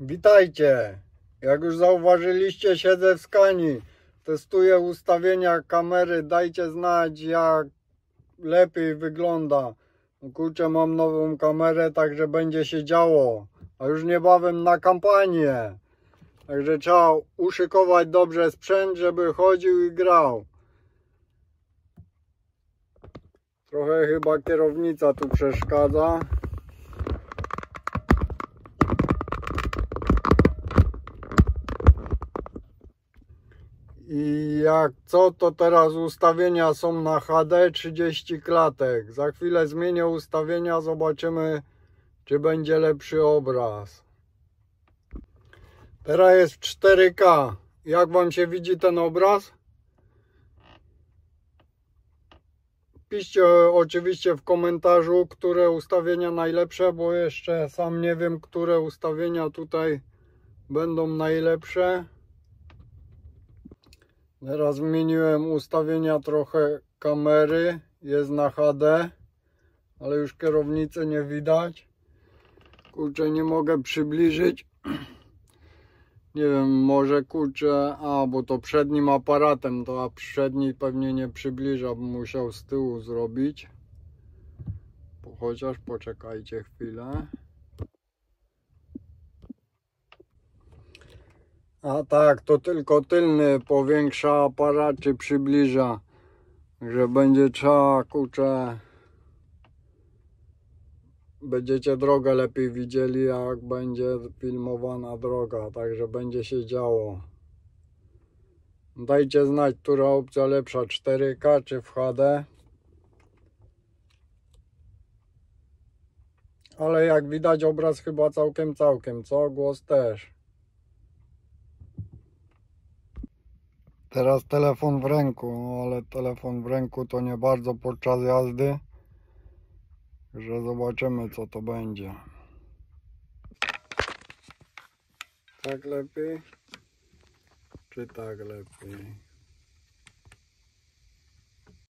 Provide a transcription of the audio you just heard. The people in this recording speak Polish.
Witajcie! Jak już zauważyliście, siedzę w skani. Testuję ustawienia kamery. Dajcie znać, jak lepiej wygląda. No Kurczę, mam nową kamerę, także będzie się działo. A już niebawem na kampanię. Także trzeba uszykować dobrze sprzęt, żeby chodził i grał. Trochę chyba kierownica tu przeszkadza. I jak co, to teraz ustawienia są na HD 30 klatek. Za chwilę zmienię ustawienia, zobaczymy, czy będzie lepszy obraz. Teraz jest w 4K. Jak Wam się widzi ten obraz? Piszcie oczywiście w komentarzu, które ustawienia najlepsze, bo jeszcze sam nie wiem, które ustawienia tutaj będą najlepsze. Teraz zmieniłem ustawienia trochę kamery. Jest na HD, ale już kierownicy nie widać. Kurczę, nie mogę przybliżyć. Nie wiem, może kurczę, a bo to przednim aparatem, to a przedni pewnie nie przybliża, bym musiał z tyłu zrobić. Chociaż poczekajcie chwilę. A tak, to tylko tylny powiększa aparat czy przybliża. Że będzie trzeba, kurczę. Będziecie drogę lepiej widzieli, jak będzie filmowana droga, także będzie się działo. Dajcie znać, która opcja lepsza, 4K czy w HD. Ale jak widać obraz chyba całkiem, całkiem, co? Głos też. Teraz telefon w ręku, no ale telefon w ręku to nie bardzo podczas jazdy. Że zobaczymy co to będzie. Tak lepiej? Czy tak lepiej?